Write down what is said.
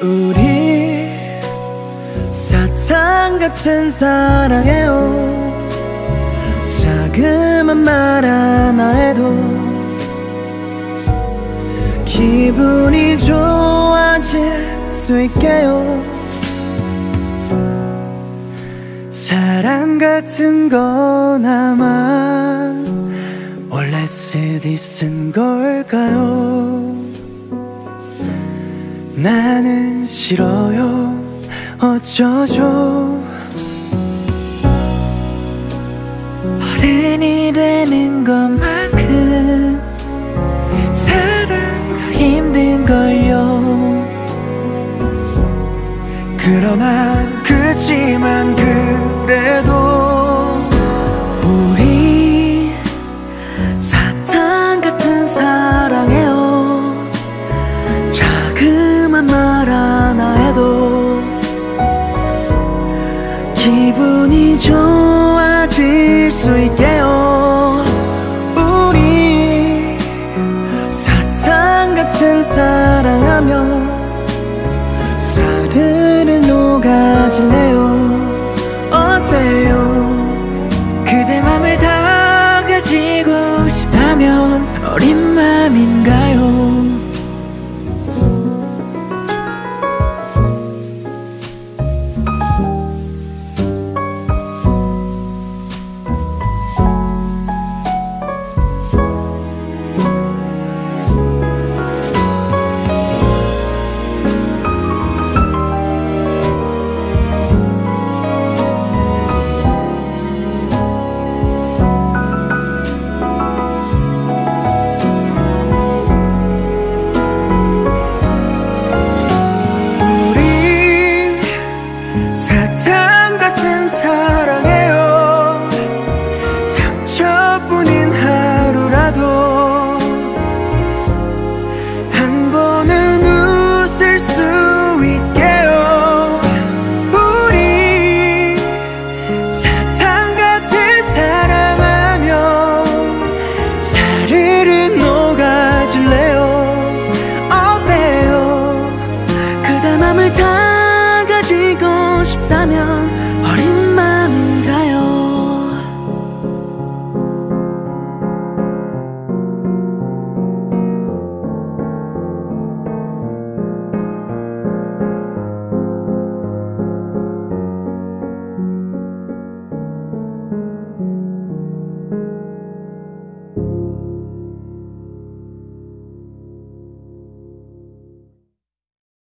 우리 사탕 같은 사랑해요. 자그만 말 하나 해도 기분이 좋아질 수 있게요. 사랑 같은 건 아마 원래 쓰디 쓴 걸까요 나는 싫어요. 어쩌죠? 어른이 되는 것만큼 사랑 더 힘든걸요. 그러나 그치만 그래도 좋아질 수 있게요. 우리 사탕 같은 사랑하며 사르르 녹아질래요. 어때요? 그대 맘을 다 가지고 싶다면 어린 맘인가 뿐인 하루라도